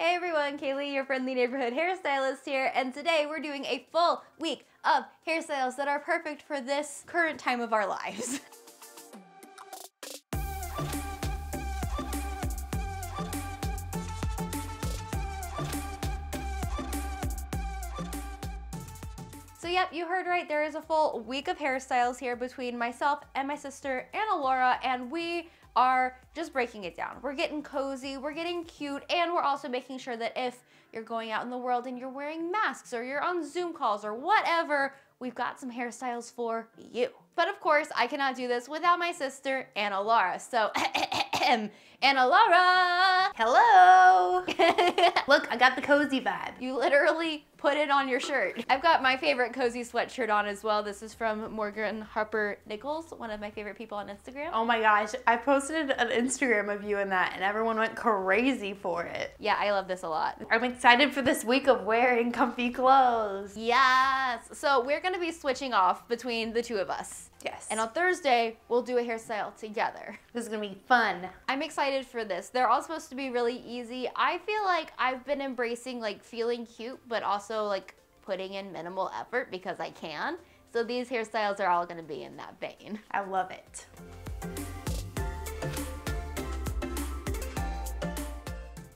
Hey everyone, Kayley, your friendly neighborhood hairstylist here, and today we're doing a full week of hairstyles that are perfect for this current time of our lives. So yep, you heard right, there is a full week of hairstyles here between myself and my sister, Anna Laura, and we are just breaking it down. We're getting cozy, we're getting cute, and we're also making sure that if you're going out in the world and you're wearing masks or you're on Zoom calls or whatever, we've got some hairstyles for you. But of course, I cannot do this without my sister, Anna Laura. So, Anna Laura! Hello! Look, I got the cozy vibe. You literally put it on your shirt. I've got my favorite cozy sweatshirt on as well. This is from Morgan Harper Nichols, one of my favorite people on Instagram. Oh my gosh, I posted an Instagram of you in that and everyone went crazy for it. Yeah, I love this a lot. I'm excited for this week of wearing comfy clothes. Yes! So we're gonna be switching off between the two of us. Yes. And on Thursday, we'll do a hairstyle together. This is gonna be fun. I'm excited for this. They're all supposed to be really easy. I feel like I've been embracing like feeling cute, but also like putting in minimal effort because I can. So these hairstyles are all gonna be in that vein. I love it.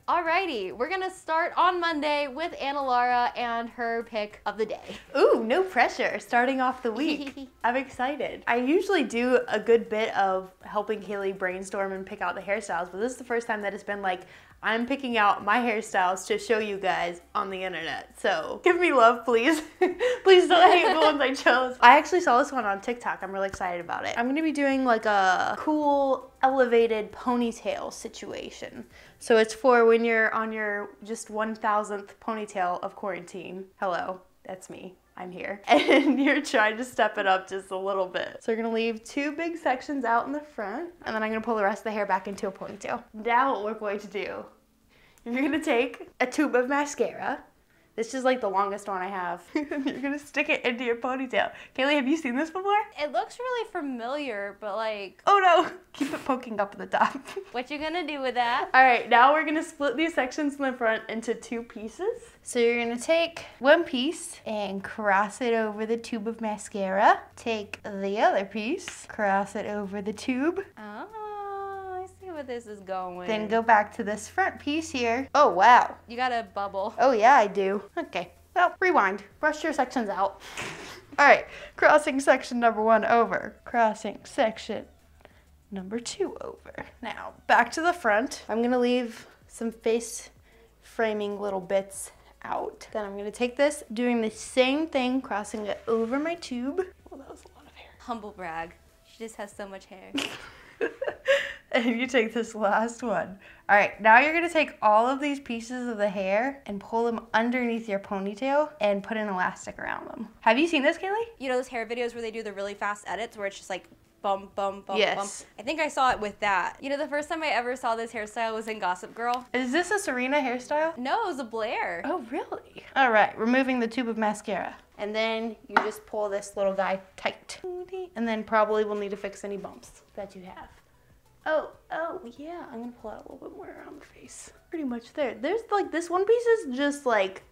Alrighty, we're gonna start on Monday with Anna Laura and her pick of the day. Ooh, no pressure starting off the week. I'm excited. I usually do a good bit of helping Kayley brainstorm and pick out the hairstyles, but this is the first time that it's been like, I'm picking out my hairstyles to show you guys on the internet. So give me love, please. please don't hate the ones I chose. I actually saw this one on TikTok. I'm really excited about it. I'm gonna be doing like a cool elevated ponytail situation. So it's for when you're on your just 1000th ponytail of quarantine. Hello, that's me. I'm here. And you're trying to step it up just a little bit. So you're gonna leave two big sections out in the front, and then I'm gonna pull the rest of the hair back into a ponytail. Now what we're going to do, you're gonna take a tube of mascara, this is like the longest one I have. You're gonna stick it into your ponytail. Kayley, have you seen this before? It looks really familiar, but like... Oh no! Keep it poking up at the top. what you gonna do with that? All right, now we're gonna split these sections in the front into two pieces. So you're gonna take one piece and cross it over the tube of mascara. Take the other piece, cross it over the tube. Oh where this is going. Then go back to this front piece here. Oh, wow. You got a bubble. Oh, yeah, I do. Okay. Well, rewind. Brush your sections out. All right. Crossing section number one over. Crossing section number two over. Now, back to the front. I'm going to leave some face framing little bits out. Then I'm going to take this, doing the same thing, crossing it over my tube. Oh, that was a lot of hair. Humble brag. She just has so much hair. and you take this last one. All right, now you're gonna take all of these pieces of the hair and pull them underneath your ponytail and put an elastic around them. Have you seen this, Kayley? You know those hair videos where they do the really fast edits where it's just like bum, bum, bum, yes. bum. I think I saw it with that. You know, the first time I ever saw this hairstyle was in Gossip Girl. Is this a Serena hairstyle? No, it was a Blair. Oh, really? All right, removing the tube of mascara. And then you just pull this little guy tight. And then probably we'll need to fix any bumps that you have. Oh, oh, yeah, I'm gonna pull out a little bit more around the face. Pretty much there. There's like, this one piece is just like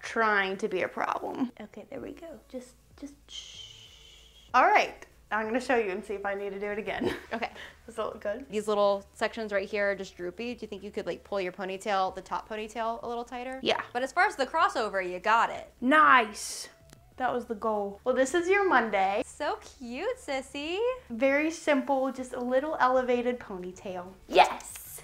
trying to be a problem. Okay, there we go. Just, just shh. All right, I'm gonna show you and see if I need to do it again. Okay. Does it look good? These little sections right here are just droopy. Do you think you could like pull your ponytail, the top ponytail, a little tighter? Yeah. But as far as the crossover, you got it. Nice. That was the goal. Well, this is your Monday. So cute, sissy. Very simple, just a little elevated ponytail. Yes!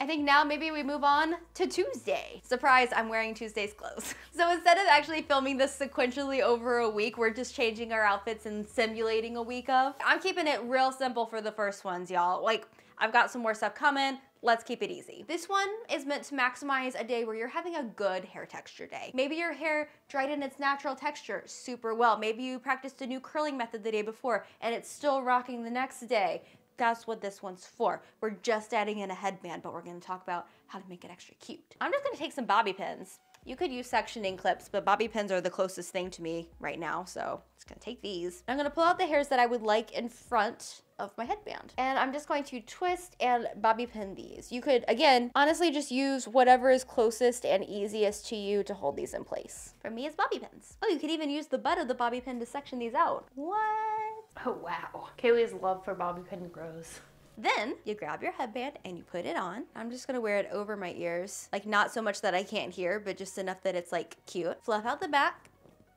I think now maybe we move on to Tuesday. Surprise, I'm wearing Tuesday's clothes. so instead of actually filming this sequentially over a week, we're just changing our outfits and simulating a week of. I'm keeping it real simple for the first ones, y'all. Like, I've got some more stuff coming. Let's keep it easy. This one is meant to maximize a day where you're having a good hair texture day. Maybe your hair dried in its natural texture super well. Maybe you practiced a new curling method the day before and it's still rocking the next day. That's what this one's for. We're just adding in a headband, but we're gonna talk about how to make it extra cute. I'm just gonna take some bobby pins You could use sectioning clips, but bobby pins are the closest thing to me right now, so just gonna take these. I'm gonna pull out the hairs that I would like in front of my headband. And I'm just going to twist and bobby pin these. You could, again, honestly just use whatever is closest and easiest to you to hold these in place. For me, it's bobby pins. Oh, you could even use the butt of the bobby pin to section these out. What? Oh, wow. Kayley's love for bobby pin grows. Then you grab your headband and you put it on. I'm just gonna wear it over my ears. Like not so much that I can't hear, but just enough that it's like cute. Fluff out the back,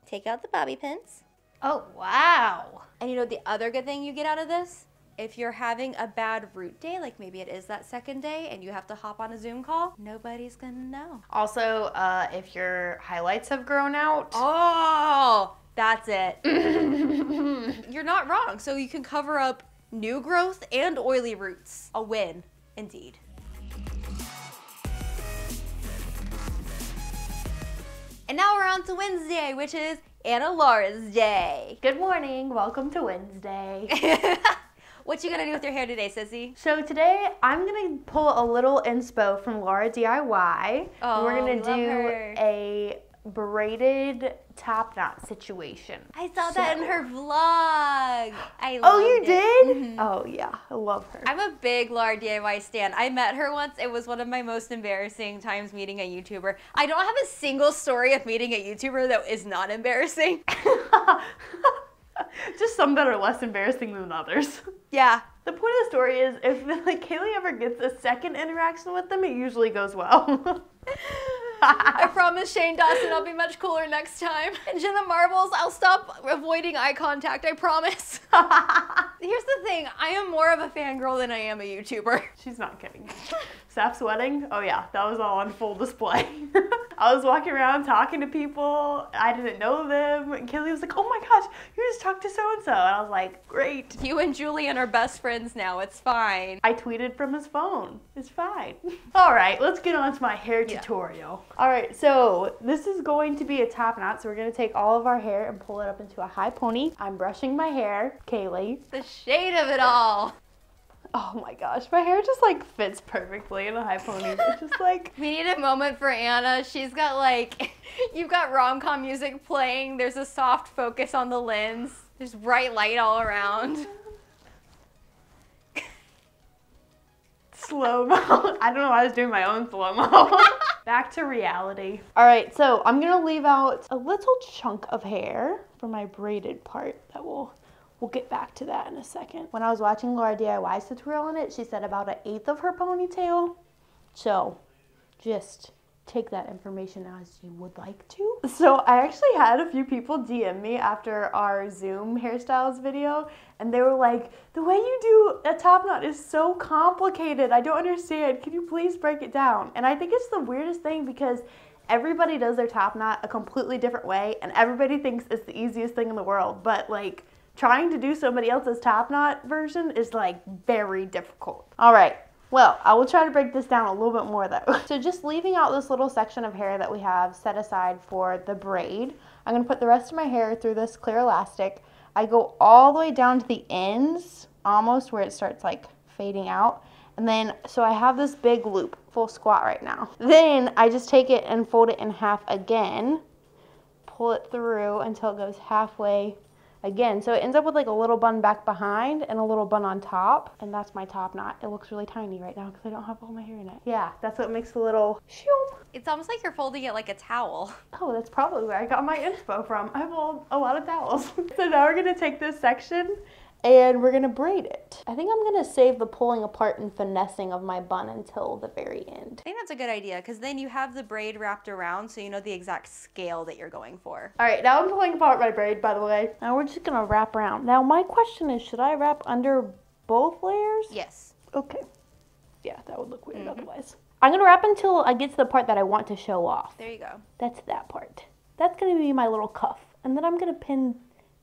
take out the bobby pins. Oh, wow. And you know the other good thing you get out of this? If you're having a bad root day, like maybe it is that second day and you have to hop on a Zoom call, nobody's gonna know. Also, uh, if your highlights have grown out. Oh, that's it. you're not wrong. So you can cover up new growth and oily roots. A win, indeed. And now we're on to Wednesday, which is Anna Laura's day. Good morning. Welcome to Wednesday. what you gonna do with your hair today, Sissy? So today I'm gonna pull a little inspo from LaurDIY. Oh, We're gonna do her. a braided top knot situation. I saw that in her vlog. I love Oh, you did? Mhm. Oh yeah, I love her. I'm a big LaurDIY stan. I met her once. It was one of my most embarrassing times meeting a YouTuber. I don't have a single story of meeting a YouTuber that is not embarrassing. Just some that are less embarrassing than others. Yeah. The point of the story is, if like Kayley ever gets a second interaction with them, it usually goes well. I promise Shane Dawson I'll be much cooler next time. And Jenna Marbles, I'll stop avoiding eye contact, I promise. Here's the thing, I am more of a fangirl than I am a YouTuber. She's not kidding. Seth's wedding? Oh yeah, that was all on full display. I was walking around talking to people. I didn't know them. And Kayley was like, "Oh my gosh, you just talked to so and so," and I was like, "Great." You and Julian are best friends now, it's fine. I tweeted from his phone. It's fine. All right, let's get on to my hair Yeah. tutorial. All right, so this is going to be a top knot. So we're gonna take all of our hair and pull it up into a high pony. I'm brushing my hair, Kayley. The shade of it all. Oh my gosh, my hair just like fits perfectly in a high pony. It's just like We need a moment for Anna. She's got like, you've got rom com music playing. There's a soft focus on the lens. There's bright light all around. slow mo. I don't know why I was doing my own slow mo. Back to reality. All right, so I'm gonna leave out a little chunk of hair for my braided part. That will, we'll get back to that in a second. When I was watching LaurDIY's tutorial on it, she said about an eighth of her ponytail. So, just take that information as you would like to. So I actually had a few people DM me after our Zoom hairstyles video and they were like, the way you do a top knot is so complicated. I don't understand. Can you please break it down? And I think it's the weirdest thing because everybody does their top knot a completely different way and everybody thinks it's the easiest thing in the world. But like trying to do somebody else's top knot version is like very difficult. All right. Well, I will try to break this down a little bit more though. So just leaving out this little section of hair that we have set aside for the braid, I'm gonna put the rest of my hair through this clear elastic. I go all the way down to the ends, almost where it starts like fading out. And then, so I have this big loop, full squat right now. Then I just take it and fold it in half again, pull it through until it goes halfway again. So it ends up with like a little bun back behind and a little bun on top. And that's my top knot. It looks really tiny right now because I don't have all my hair in it. Yeah, that's what makes the little. It's almost like you're folding it like a towel. Oh, that's probably where I got my inspo from. I have a, a lot of towels. so now we're gonna take this section and we're gonna braid it. I think I'm gonna save the pulling apart and finessing of my bun until the very end. I think that's a good idea because then you have the braid wrapped around so you know the exact scale that you're going for. All right, now I'm pulling apart my braid, by the way. Now we're just gonna wrap around. Now my question is, should I wrap under both layers? Yes. Okay. Yeah, that would look weird mm-hmm. otherwise. I'm gonna wrap until I get to the part that I want to show off. There you go. That's that part. That's gonna be my little cuff. And then I'm gonna pin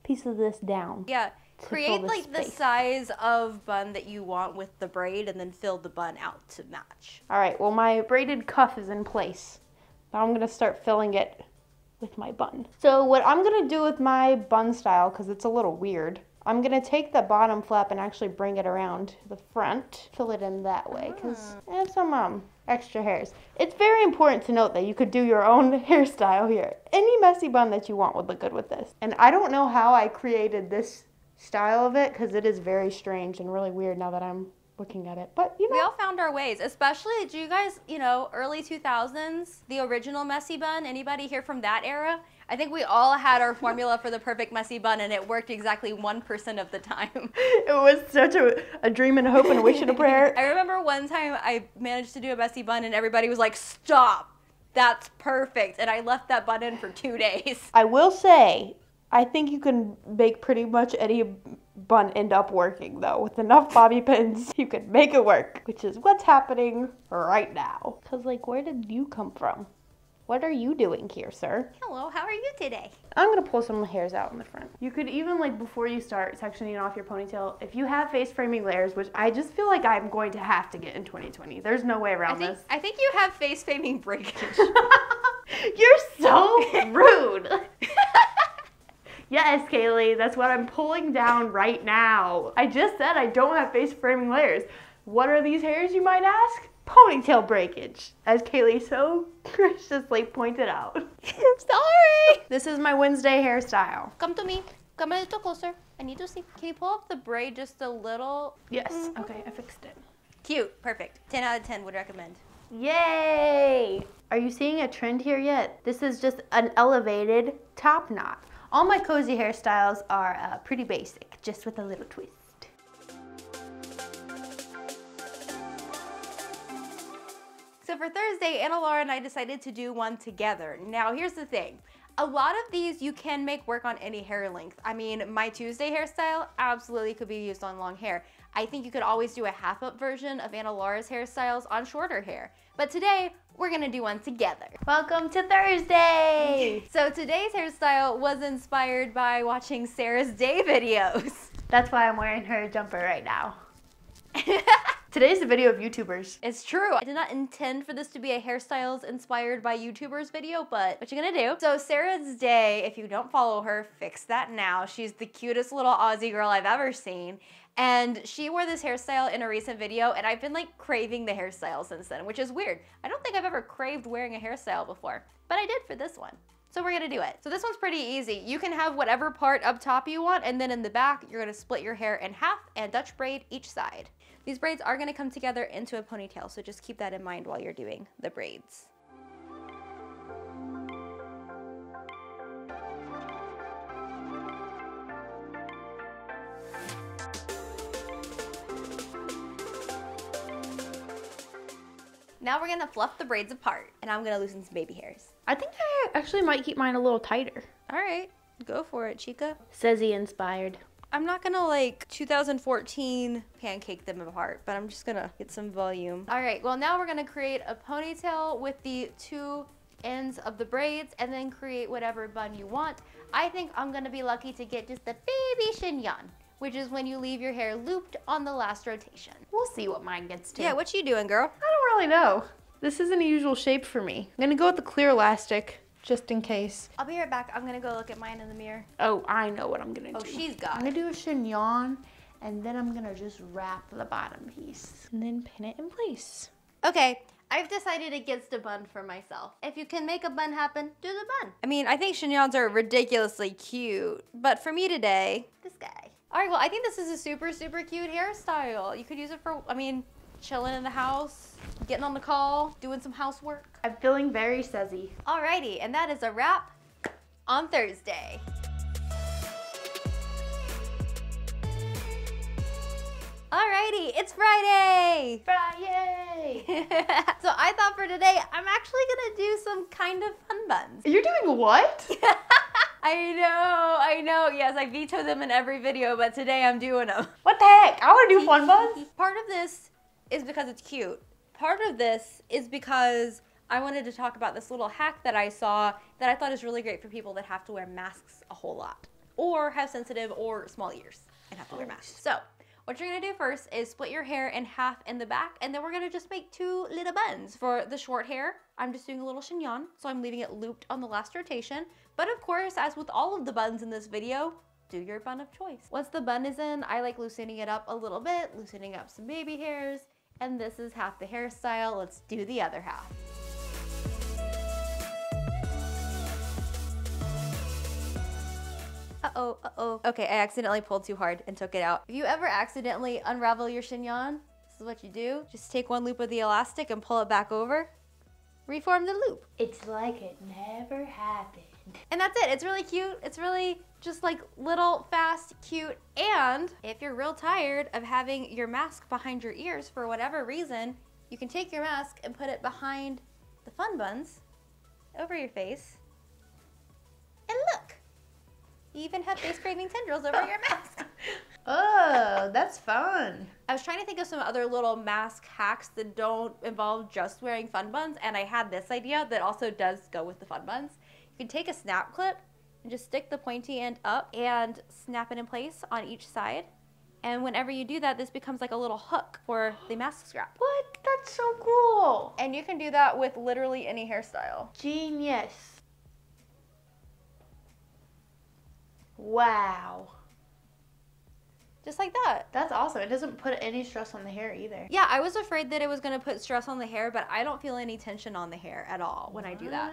piece of this down. Yeah. Create like the size of bun that you want with the braid and then fill the bun out to match. All right, well, my braided cuff is in place. Now I'm gonna start filling it with my bun. So what I'm gonna do with my bun style, because it's a little weird, I'm gonna take the bottom flap and actually bring it around the front, fill it in that way, because I have some um extra hairs. It's very important to note that you could do your own hairstyle here. Any messy bun that you want would look good with this. And I don't know how I created this style of it because it is very strange and really weird now that I'm looking at it. But you know, We all found our ways, especially, do you guys, you know, early 2000s, the original messy bun? Anybody here from that era? I think we all had our formula for the perfect messy bun and it worked exactly 1% of the time. it was such a, a dream and a hope and a wish and a prayer. I remember one time I managed to do a messy bun and everybody was like, stop, that's perfect. And I left that bun in for two days. I will say, I think you can make pretty much any bun end up working though. With enough bobby pins, you can make it work, which is what's happening right now. Cause like, where did you come from? What are you doing here, sir? Hello, how are you today? I'm gonna pull some hairs out in the front. You could even like before you start sectioning off your ponytail, if you have face framing layers, which I just feel like I'm going to have to get in 2020. There's no way I around think, this. I think you have face framing breakage. You're so rude. Yes, Kayley, that's what I'm pulling down right now. I just said I don't have face framing layers. What are these hairs, you might ask? Ponytail breakage, as Kayley so graciously pointed out. Sorry. This is my Wednesday hairstyle. Come to me. Come a little closer. I need to see. Can you pull up the braid just a little? Yes, mm-hmm. okay, I fixed it. Cute. Perfect. 10 out of 10 would recommend. Yay! Are you seeing a trend here yet? This is just an elevated top knot. All my cozy hairstyles are uh, pretty basic, just with a little twist. So for Thursday, Anna Laura and I decided to do one together. Now, here's the thing. A lot of these you can make work on any hair length. I mean, my Tuesday hairstyle absolutely could be used on long hair. I think you could always do a half up version of Anna Laura's hairstyles on shorter hair. But today, we're gonna do one together. Welcome to Thursday! So today's hairstyle was inspired by watching Sarah's day videos. That's why I'm wearing her jumper right now. Today's the video of YouTubers. It's true. I did not intend for this to be a hairstyles inspired by YouTubers video, but what you gonna do? So Sarah's Day, if you don't follow her, fix that now. She's the cutest little Aussie girl I've ever seen. And she wore this hairstyle in a recent video, and I've been like craving the hairstyle since then, which is weird. I don't think I've ever craved wearing a hairstyle before, but I did for this one. So we're gonna do it. So this one's pretty easy. You can have whatever part up top you want, and then in the back, you're gonna split your hair in half and Dutch braid each side. These braids are gonna come together into a ponytail, so just keep that in mind while you're doing the braids. Now we're gonna fluff the braids apart, and I'm gonna loosen some baby hairs. I think I actually might keep mine a little tighter. All right, go for it, Chica. Says he inspired. I'm not gonna like 2014 pancake them apart, but I'm just gonna get some volume. All right, well now we're gonna create a ponytail with the two ends of the braids and then create whatever bun you want. I think I'm gonna be lucky to get just the baby chignon, which is when you leave your hair looped on the last rotation. We'll see what mine gets to. Yeah, what you doing, girl? I don't really know. This isn't a usual shape for me. I'm gonna go with the clear elastic, just in case. I'll be right back. I'm gonna go look at mine in the mirror. Oh, I know what I'm gonna oh, do. Oh, she's got I'm got gonna do a chignon, and then I'm gonna just wrap the bottom piece. And then pin it in place. Okay, I've decided against a bun for myself. If you can make a bun happen, do the bun. I mean, I think chignons are ridiculously cute, but for me today, this guy. All right, well, I think this is a super, super cute hairstyle. You could use it for, I mean, chilling in the house, getting on the call, doing some housework. I'm feeling very sezzy. Alrighty, and that is a wrap on Thursday. Alrighty, it's Friday! Friday! so I thought for today, I'm actually gonna do some kind of fun buns. You're doing what? I know, I know. Yes, I veto them in every video, but today I'm doing them. What the heck? I wanna do fun buns. Part of this is because it's cute. Part of this is because I wanted to talk about this little hack that I saw that I thought is really great for people that have to wear masks a whole lot or have sensitive or small ears and have to wear masks. So, what you're gonna do first is split your hair in half in the back, and then we're gonna just make two little buns. For the short hair, I'm just doing a little chignon, so I'm leaving it looped on the last rotation. But of course, as with all of the buns in this video, do your bun of choice. Once the bun is in, I like loosening it up a little bit, loosening up some baby hairs, and this is half the hairstyle. Let's do the other half. Uh-oh, uh-oh. Okay, I accidentally pulled too hard and took it out. If you ever accidentally unravel your chignon, this is what you do. Just take one loop of the elastic and pull it back over. Reform the loop. It's like it never happened. And that's it. It's really cute. It's really just like little, fast, cute. And if you're real tired of having your mask behind your ears for whatever reason, you can take your mask and put it behind the fun buns over your face. And look, you even have face craving tendrils over your mask. Oh, that's fun. I was trying to think of some other little mask hacks that don't involve just wearing fun buns, and I had this idea that also does go with the fun buns. You can take a snap clip and just stick the pointy end up and snap it in place on each side. And whenever you do that, this becomes like a little hook for the mask strap. What? That's so cool. And you can do that with literally any hairstyle. Genius. Wow. Just like that. That's awesome. It doesn't put any stress on the hair either. Yeah, I was afraid that it was gonna put stress on the hair, but I don't feel any tension on the hair at all when I do that.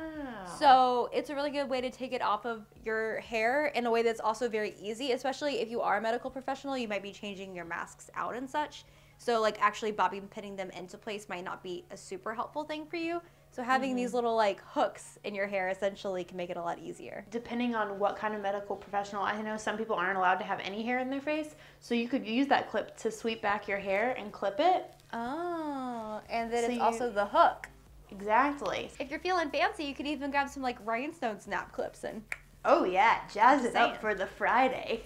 So it's a really good way to take it off of your hair in a way that's also very easy, especially if you are a medical professional, you might be changing your masks out and such. So like actually bobbing pinning them into place might not be a super helpful thing for you. So having these mm-hmm. little like hooks in your hair essentially can make it a lot easier. depending on what kind of medical professional, I know some people aren't allowed to have any hair in their face, so you could use that clip to sweep back your hair and clip it. Oh, and then So it's you- also the hook. Exactly. If you're feeling fancy, you could even grab some like rhinestone snap clips and Oh yeah, jazz it up for the Friday.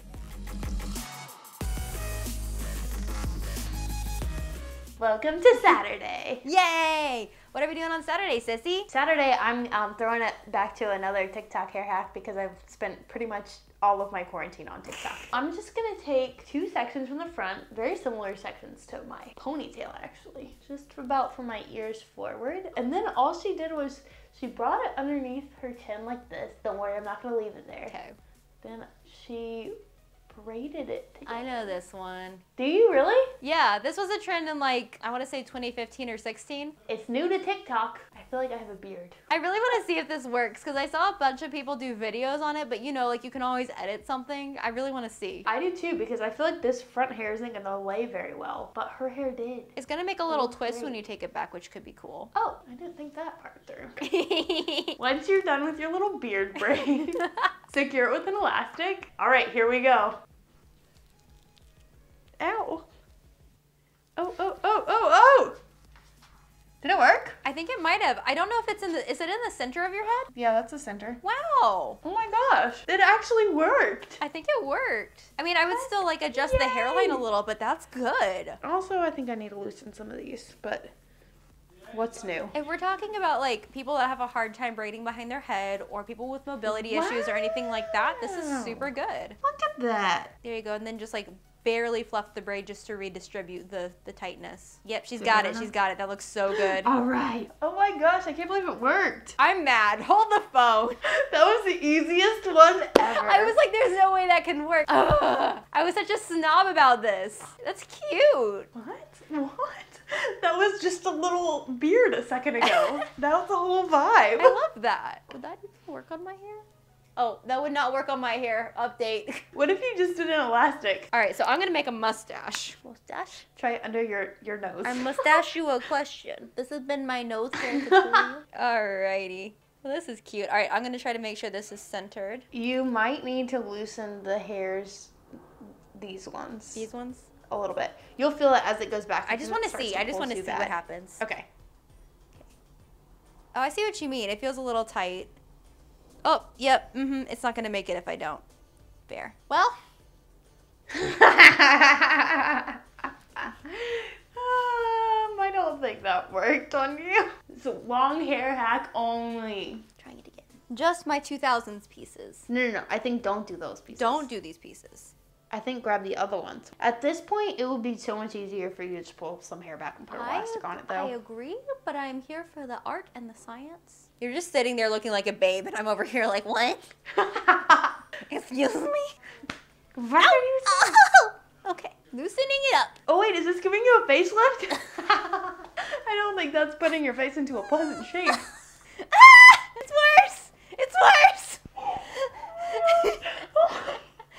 Welcome to Saturday. yay! What are we doing on Saturday, sissy? Saturday, I'm um, throwing it back to another TikTok hair hack because I've spent pretty much all of my quarantine on TikTok. I'm just gonna take two sections from the front, very similar sections to my ponytail actually, just about from my ears forward. And then all she did was she brought it underneath her chin like this. Don't worry, I'm not gonna leave it there. Okay. Then she braided it together. I know this one. Do you really? Yeah, this was a trend in like, I want to say 2015 or 16. It's new to TikTok. I feel like I have a beard. I really want to see if this works because I saw a bunch of people do videos on it, but you know, like you can always edit something. I really want to see. I do too because I feel like this front hair isn't gonna lay very well, but her hair did. It's gonna make a little twist when you take it back, which could be cool. Oh, I didn't think that part through. Once you're done with your little beard braid, secure it with an elastic. All right, here we go. Ow. Oh, oh, oh, oh, oh! Did it work? I think it might have. I don't know if it's in the. Is it in the center of your head? Yeah, that's the center. Wow. Oh my gosh, it actually worked. I think it worked. I mean, I would still like adjust the hairline a little, but that's good. Also, I think I need to loosen some of these, but what's new? If we're talking about like people that have a hard time braiding behind their head or people with mobility issues or anything like that, this is super good. Look at that. There you go. And then just like barely fluff the braid just to redistribute the the tightness. Yep, she's got it. She's got it. That looks so good. All right. Oh my gosh, I can't believe it worked. I'm mad. Hold the phone. That was the easiest one ever. I was like, there's no way that can work. Ugh. I was such a snob about this. That's cute. what? What? That was just a little beard a second ago. that was the whole vibe. I love that. Would that even work on my hair? Oh, that would not work on my hair. Update. What if you just did an elastic? All right, so I'm gonna make a mustache. Mustache? Try it under your your nose. I mustache you a question. This has been my nose hair. Alrighty. Well, this is cute. All right, I'm gonna try to make sure this is centered. you might need to loosen the hairs, these ones, These ones. a little bit. You'll feel it as it goes back. I just want to see. I just want to see what happens. Okay. Oh, I see what you mean. It feels a little tight. Oh, yep. Mm-hmm. It's not gonna make it if I don't. Fair. Well, um, I don't think that worked on you. It's a long hair hack only. trying it again. Just my 2000s pieces. No, no, no. I think don't do those pieces. Don't do these pieces. I think grab the other ones. At this point, it would be so much easier for you to just pull some hair back and put elastic on it, though. I agree, but I'm here for the art and the science. You're just sitting there looking like a babe, and I'm over here like, what? Excuse me? Why are you so- Oh, okay, loosening it up. Oh wait, is this giving you a facelift? I don't think that's putting your face into a pleasant shape. Ah, it's worse. It's worse.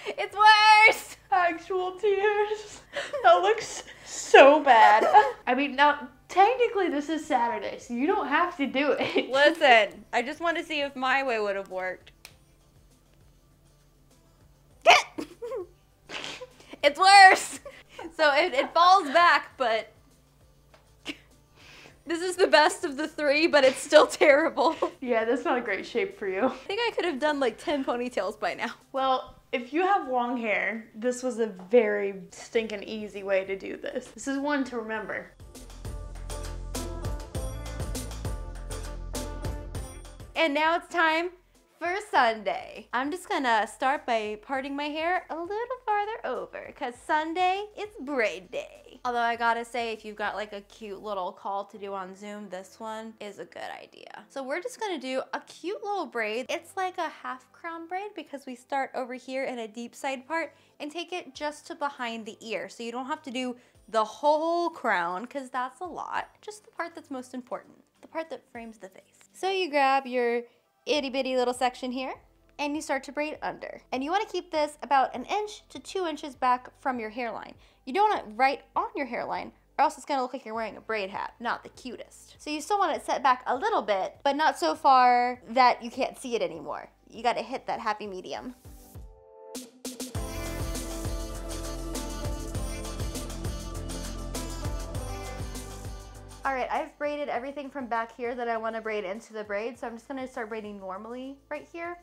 it's worse. Actual tears. That looks so bad. I mean, now technically this is Saturday, so you don't have to do it. Listen, I just want to see if my way would have worked. it's worse. So it, it falls back, but this is the best of the three, but it's still terrible. Yeah, that's not a great shape for you. I think I could have done like 10 ponytails by now. Well, if you have long hair, this was a very stinking easy way to do this. This is one to remember. And now it's time for Sunday. I'm just gonna start by parting my hair a little farther over because Sunday is braid day. Although I gotta say, if you've got like a cute little call to do on Zoom, this one is a good idea. So we're just gonna do a cute little braid. It's like a half crown braid because we start over here in a deep side part and take it just to behind the ear. So you don't have to do the whole crown because that's a lot. Just the part that's most important, the part that frames the face. So you grab your itty bitty little section here and you start to braid under. And you want to keep this about an inch to two inches back from your hairline. You don't want it right on your hairline or else it's to look like you're wearing a braid hat, not the cutest. So you still want it set back a little bit, but not so far that you can't see it anymore. You got to hit that happy medium. All right, I've braided everything from back here that I want to braid into the braid, so I'm just going to start braiding normally right here.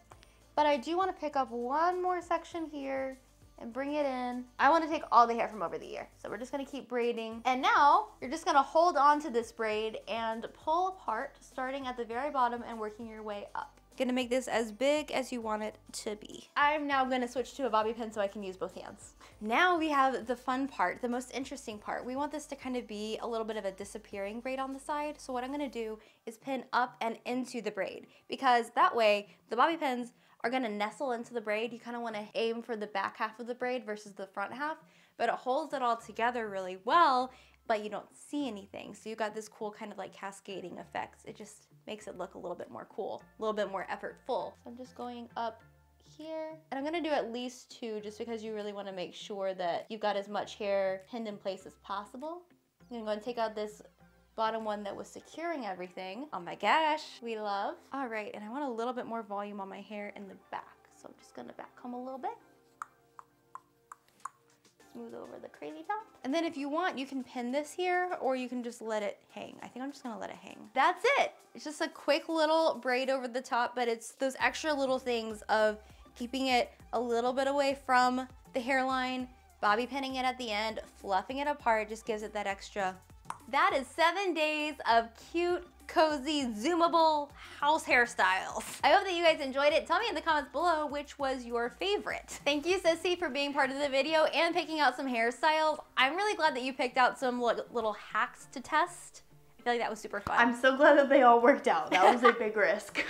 But I do want to pick up one more section here and bring it in. I want to take all the hair from over the ear. So we're just going to keep braiding. And now you're just going to hold on to this braid and pull apart starting at the very bottom and working your way up. Gonna make this as big as you want it to be. I'm now gonna switch to a bobby pin so I can use both hands. Now we have the fun part, the most interesting part. We want this to kind of be a little bit of a disappearing braid on the side. So what I'm gonna do is pin up and into the braid because that way the bobby pins are gonna nestle into the braid. You kind of wanna aim for the back half of the braid versus the front half, but it holds it all together really well but you don't see anything. So you got this cool kind of like cascading effects. It just makes it look a little bit more cool, a little bit more effortful. So I'm just going up here and I'm gonna do at least two just because you really wanna make sure that you've got as much hair pinned in place as possible. I'm gonna take out this bottom one that was securing everything. Oh my gosh, we love. All right, and I want a little bit more volume on my hair in the back. So I'm just gonna back comb a little bit smooth over the crazy top. And then if you want, you can pin this here or you can just let it hang. I think I'm just gonna let it hang. That's it. It's just a quick little braid over the top, but it's those extra little things of keeping it a little bit away from the hairline, bobby pinning it at the end, fluffing it apart, just gives it that extra. That is seven days of cute cozy, zoomable house hairstyles. I hope that you guys enjoyed it. Tell me in the comments below which was your favorite. Thank you, Sissy, for being part of the video and picking out some hairstyles. I'm really glad that you picked out some little hacks to test. I feel like that was super fun. I'm so glad that they all worked out. That was a big risk.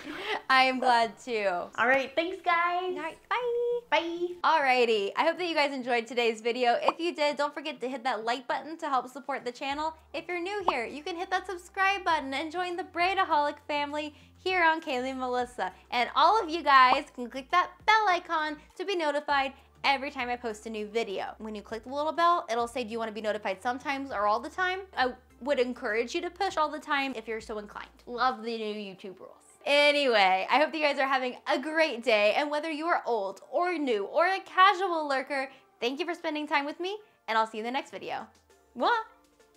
I am glad too. All right, thanks guys. All right, bye. Bye. Alrighty, I hope that you guys enjoyed today's video. If you did, don't forget to hit that like button to help support the channel. If you're new here, you can hit that subscribe button and join the Braidaholic family here on Kayley Melissa. And all of you guys can click that bell icon to be notified every time I post a new video. When you click the little bell, it'll say, do you want to be notified sometimes or all the time? I would encourage you to push all the time if you're so inclined. Love the new YouTube rules. Anyway, I hope you guys are having a great day, and whether you are old or new or a casual lurker, thank you for spending time with me, and I'll see you in the next video. Mwah!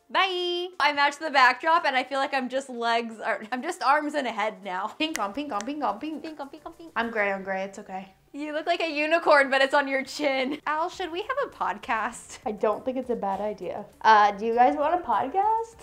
Bye! I matched the backdrop, and I feel like I'm just legs, or I'm just arms and a head now. Pink on pink on pink on pink. Pink on pink on pink. I'm gray on gray, it's okay. You look like a unicorn, but it's on your chin. Al, should we have a podcast? I don't think it's a bad idea. Uh, do you guys want a podcast?